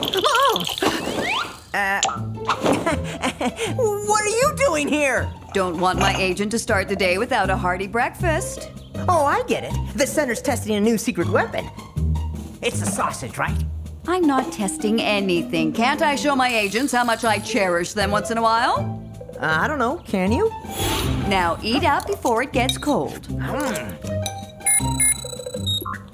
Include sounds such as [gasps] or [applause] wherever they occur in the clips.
Mommy? Yes, dear? Mom! Uh, [laughs] what are you doing here? Don't want my agent to start the day without a hearty breakfast. Oh, I get it. The center's testing a new secret weapon. It's a sausage, right? I'm not testing anything. Can't I show my agents how much I cherish them once in a while? Uh, I don't know. Can you? Now eat up before it gets cold.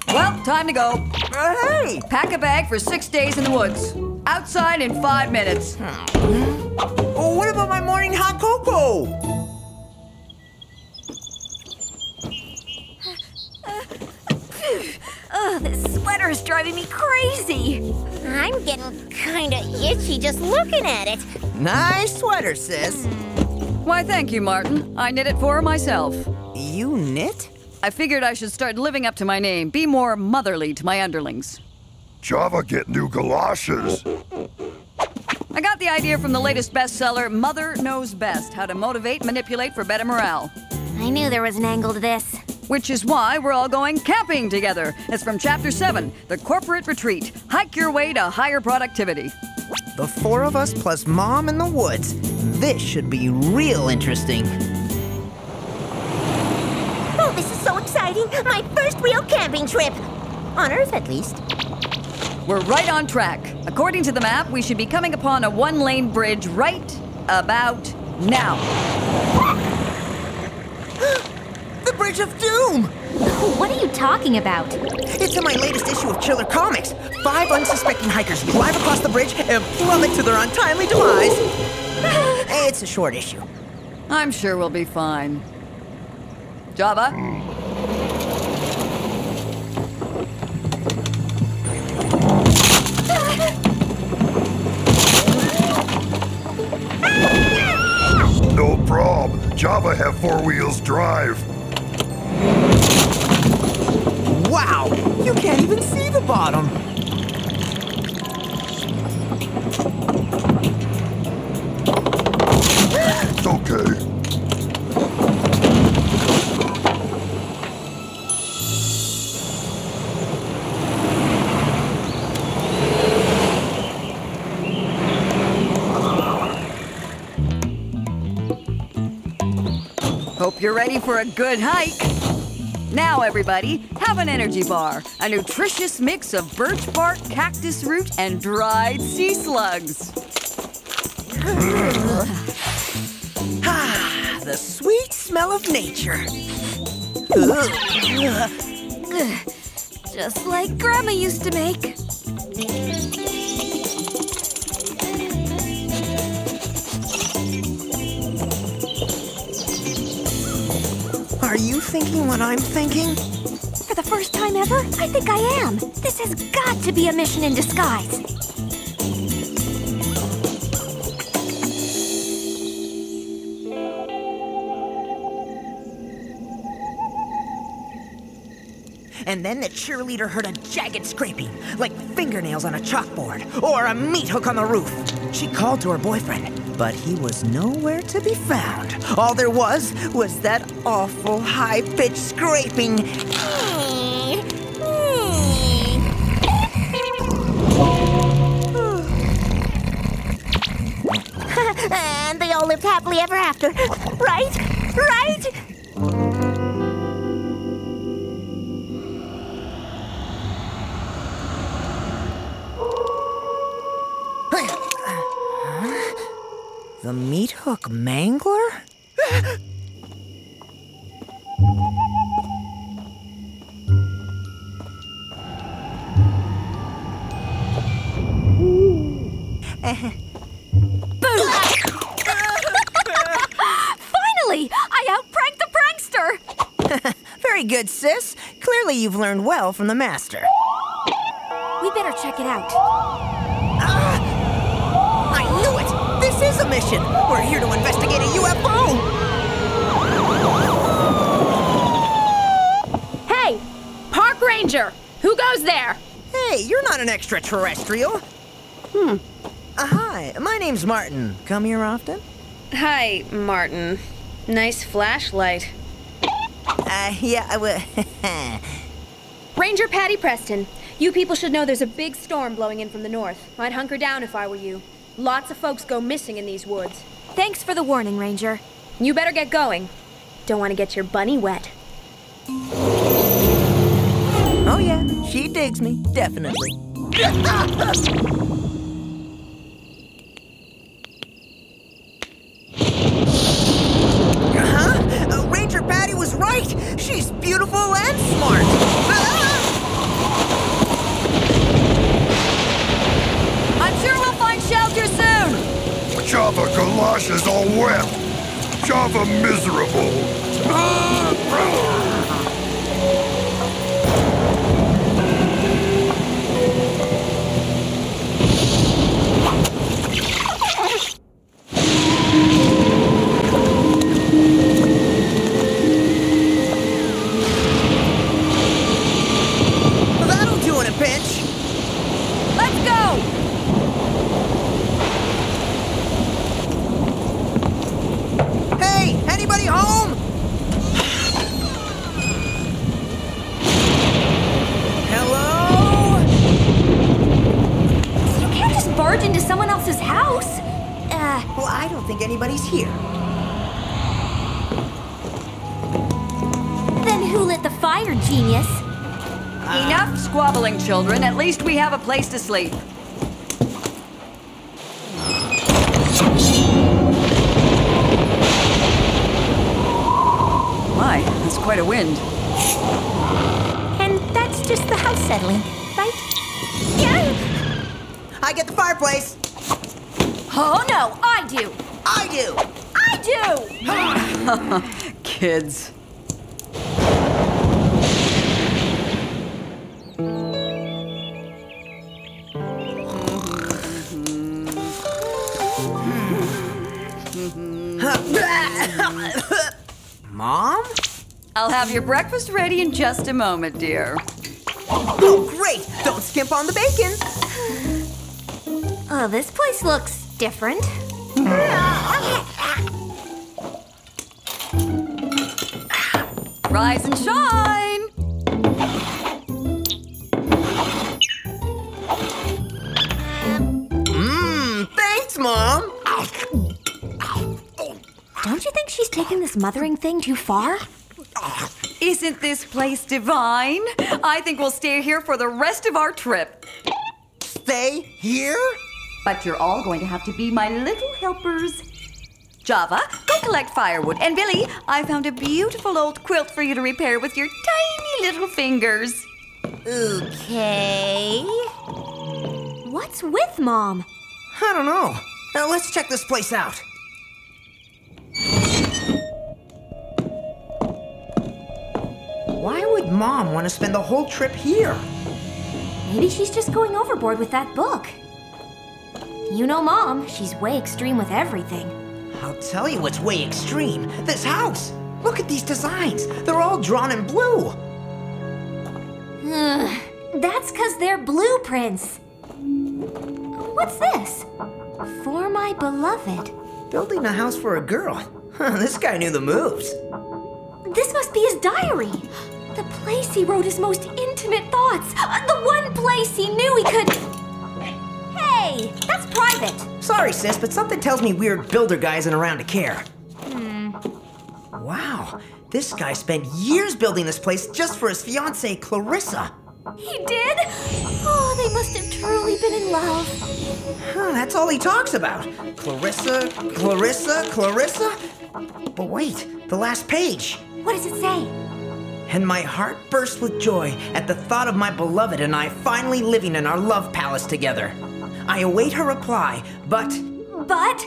Well, time to go. Uh, hey! Pack a bag for six days in the woods. Outside in five minutes. Oh, what about my morning hot cocoa? Ugh, [sighs] this sweater is driving me crazy. I'm getting kinda itchy just looking at it. Nice sweater, sis. Why, thank you, Martin. I knit it for myself. You knit? I figured I should start living up to my name, be more motherly to my underlings. Java get new galoshes. I got the idea from the latest bestseller, Mother Knows Best How to Motivate, Manipulate for Better Morale. I knew there was an angle to this. Which is why we're all going camping together. It's from Chapter 7 The Corporate Retreat. Hike your way to higher productivity. The four of us plus Mom in the woods. This should be real interesting. This is so exciting! My first real camping trip! On Earth, at least. We're right on track. According to the map, we should be coming upon a one lane bridge right about now. [gasps] The Bridge of Doom! What are you talking about? It's in my latest issue of Chiller Comics. Five unsuspecting hikers drive across the bridge and plummet to their untimely demise. [sighs] it's a short issue. I'm sure we'll be fine. Java? No prob. Java have four wheels drive. Wow! You can't even see the bottom. Hope you're ready for a good hike. Now, everybody, have an energy bar, a nutritious mix of birch bark, cactus root, and dried sea slugs. [sighs] Ah, the sweet smell of nature. Just like Grandma used to make. Thinking what I'm thinking? For the first time ever, I think I am. This has got to be a mission in disguise. And then the cheerleader heard a jagged scraping, like fingernails on a chalkboard, or a meat hook on the roof. She called to her boyfriend, but he was nowhere to be found. All there was was that awful high pitched scraping. [laughs] and they all lived happily ever after. Right? Right? Hook mangler? Finally! I outpranked the prankster! [laughs] Very good, sis. Clearly you've learned well from the master. We better check it out. I knew it! This is a mission! We're here to investigate a UFO! Hey, park ranger, who goes there? Hey, you're not an extraterrestrial. Hmm. Uh, hi, my name's Martin. Come here often? Hi, Martin. Nice flashlight. Uh, yeah, I will. [laughs] Ranger Patty Preston, You people should know there's a big storm blowing in from the north. I'd hunker down if I were you. Lots of folks go missing in these woods. Thanks for the warning, Ranger. You better get going. Don't want to get your bunny wet. Oh, yeah, she digs me, definitely. uh huh? Uh, Ranger Patty was right. She's beautiful and smart. Ah! I'm sure we'll find shelter soon. Java galoshes all wet. Java miserable. Ah, That'll we have a place to sleep. My, that's quite a wind. And that's just the house settling, right? Yeah. I get the fireplace. Oh no, I do. I do. I do. [laughs] Kids. Have your breakfast ready in just a moment, dear. Oh, great. Don't skimp on the bacon. Oh, this place looks different. Rise and shine! Mmm, thanks, Mom. Don't you think she's taking this mothering thing too far? Isn't this place divine? I think we'll stay here for the rest of our trip. Stay here? But you're all going to have to be my little helpers. Java, go collect firewood. And Billy, I found a beautiful old quilt for you to repair with your tiny little fingers. Okay. What's with Mom? I don't know. Now let's check this place out. Why would Mom want to spend the whole trip here? Maybe she's just going overboard with that book. You know Mom, she's way extreme with everything. I'll tell you what's way extreme. This house. Look at these designs. They're all drawn in blue. Ugh, that's because they're blueprints. What's this? For my beloved. Building a house for a girl. [laughs] This guy knew the moves. This must be his diary. The place he wrote his most intimate thoughts. Uh, The one place he knew he could. Hey, that's private. Sorry, sis, but something tells me weird builder guy isn't around to care. Wow, this guy spent years building this place just for his fiancee, Clarissa. He did? Oh, they must have truly been in love. Huh, that's all he talks about. Clarissa, Clarissa, Clarissa. But wait, the last page. What does it say? And my heart burst with joy at the thought of my beloved and I finally living in our love palace together. I await her reply, but But.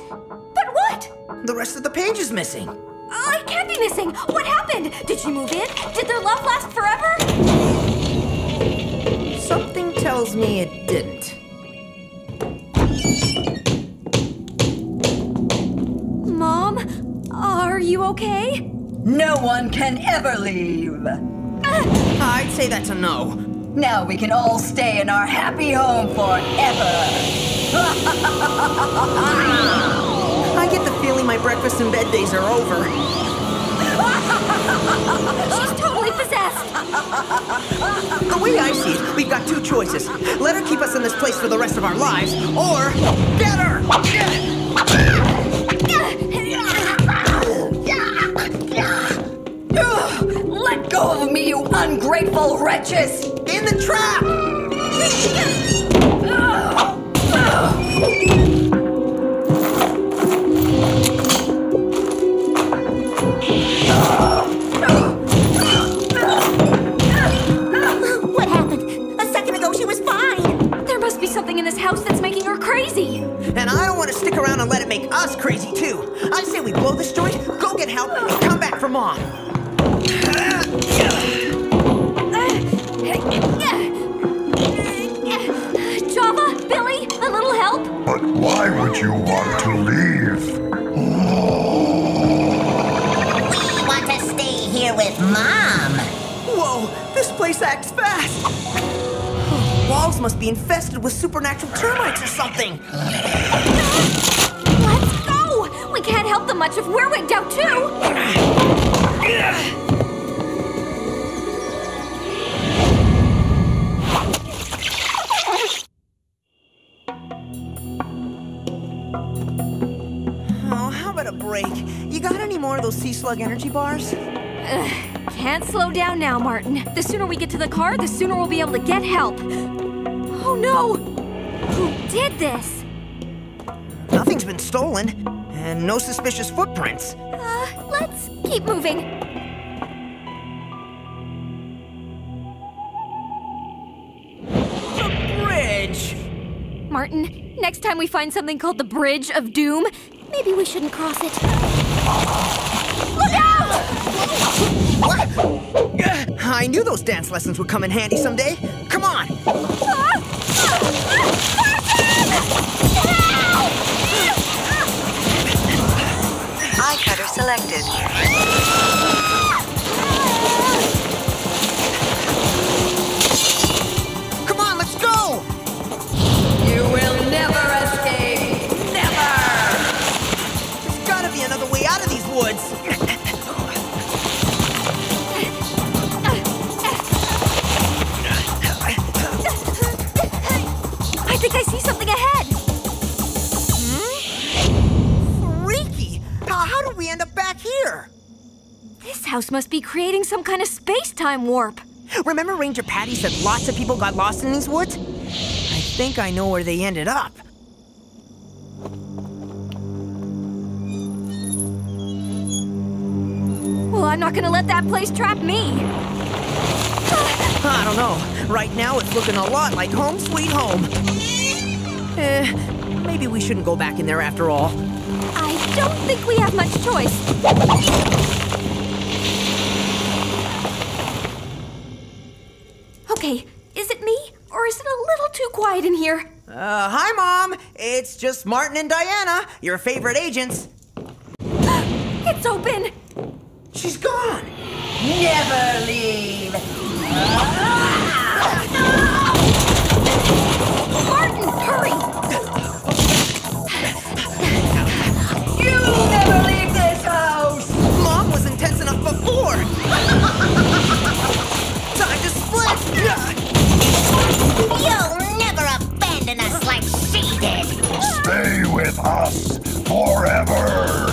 But what? the rest of the page is missing. Oh, it can't be missing. What happened? Did she move in? Did their love last forever? Something tells me it didn't. Mom, are you okay? No one can ever leave. I'd say that's a no. Now we can all stay in our happy home forever. I get the feeling my breakfast and bed days are over. She's totally possessed. The way I see it, we've got two choices. Let her keep us in this place for the rest of our lives, or get her! Let ungrateful wretches! In the trap! [laughs] be infested with supernatural termites or something. Let's go! We can't help them much if we're wigged out too! Oh, how about a break? You got any more of those sea slug energy bars? Can't slow down now, Martin. The sooner we get to the car, the sooner we'll be able to get help. Oh no! Who did this? Nothing's been stolen, and no suspicious footprints. Uh, let's keep moving. The bridge! Martin, next time we find something called the Bridge of Doom, maybe we shouldn't cross it. Look out! What? I knew those dance lessons would come in handy someday. Come on! Selected. Must be creating some kind of space-time warp. Remember Ranger Patty said lots of people got lost in these woods? I think I know where they ended up. Well, I'm not gonna let that place trap me. I don't know. Right now, it's looking a lot like home sweet home. Eh, maybe we shouldn't go back in there after all. I don't think we have much choice. Quiet in here? Uh, hi, Mom. It's just Martin and Diana, your favorite agents. [gasps] It's open! She's gone. Never leave! Us forever.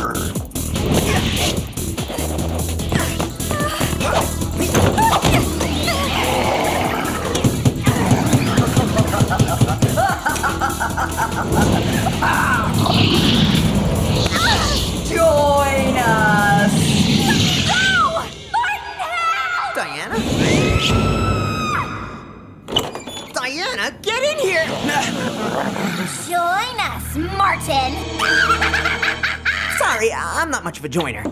I'm not much of a joiner.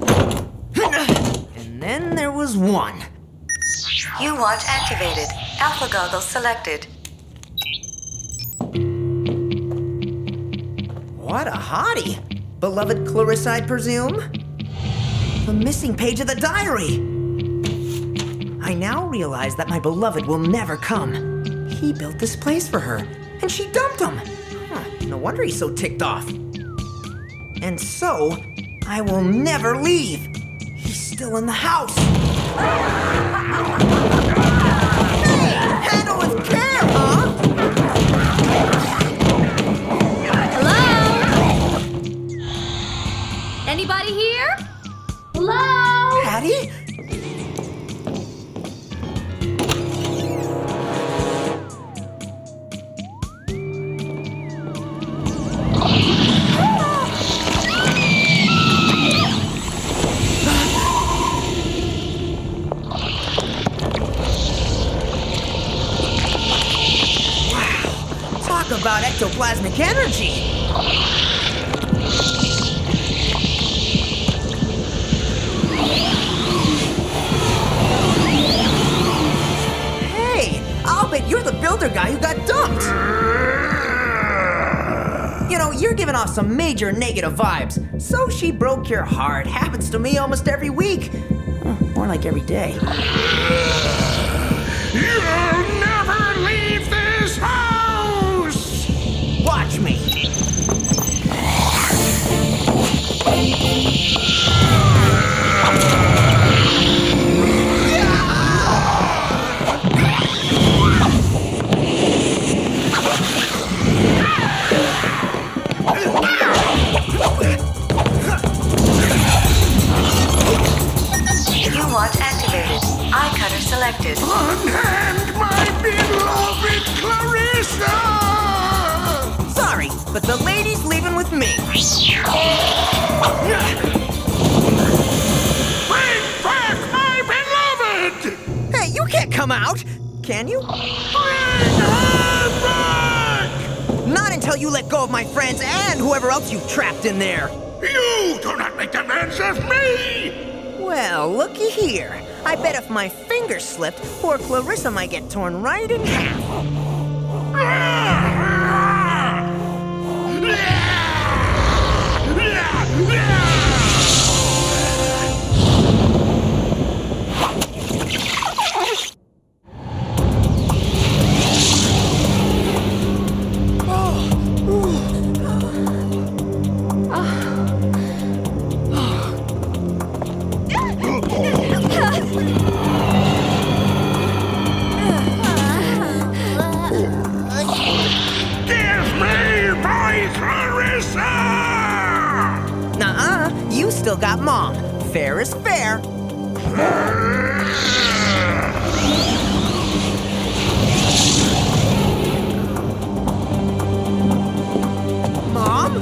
And then there was one. U-Watch activated. Alpha goggles selected. What a hottie. Beloved Clarissa, I presume? The missing page of the diary. I now realize that my beloved will never come. He built this place for her, and she dumped him. Huh, no wonder he's so ticked off. And so, I will never leave. He's still in the house. hey, handle with care, huh? Ectoplasmic energy. Hey, I'll bet you're the builder guy who got dumped. You know, you're giving off some major negative vibes. So she broke your heart. Happens to me almost every week. More like every day. You in there. You do not make demands of me! Well, looky here. I bet if my finger slipped, poor Clarissa might get torn right in half. Ah! Still got Mom. Fair is fair. Mom? [laughs]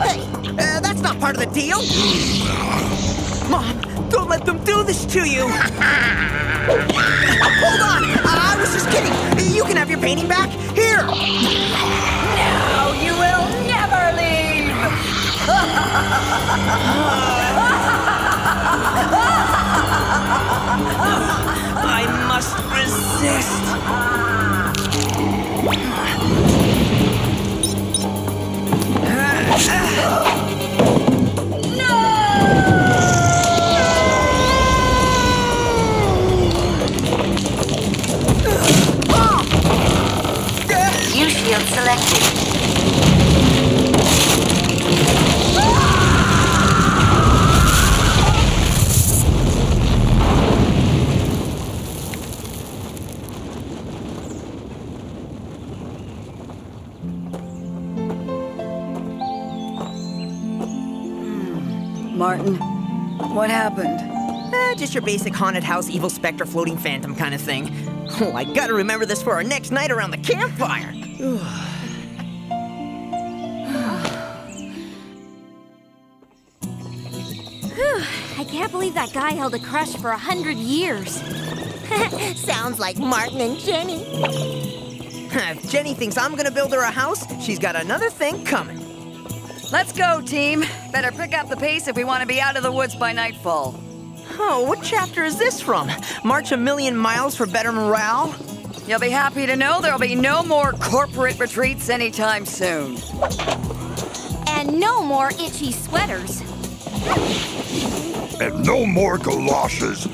hey, uh, that's not part of the deal. Mom, don't let them do this to you. [laughs] Hold on, I was just kidding. You can have your painting back. Here. Ah! [laughs] Martin, what happened? Eh, just your basic haunted house, evil specter, floating phantom kind of thing. Oh, I gotta remember this for our next night around the campfire. I can't believe that guy held a crush for a hundred years. [laughs] Sounds like Martin and Jenny. if Jenny thinks I'm gonna build her a house, she's got another thing coming. Let's go, team. Better pick up the pace if we want to be out of the woods by nightfall. Oh, what chapter is this from? March a million miles for better morale? You'll be happy to know there'll be no more corporate retreats anytime soon. And no more itchy sweaters. And no more galoshes.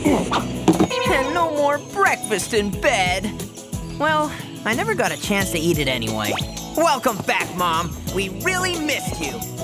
And no more breakfast in bed. Well, I never got a chance to eat it anyway. Welcome back, Mom. We really missed you.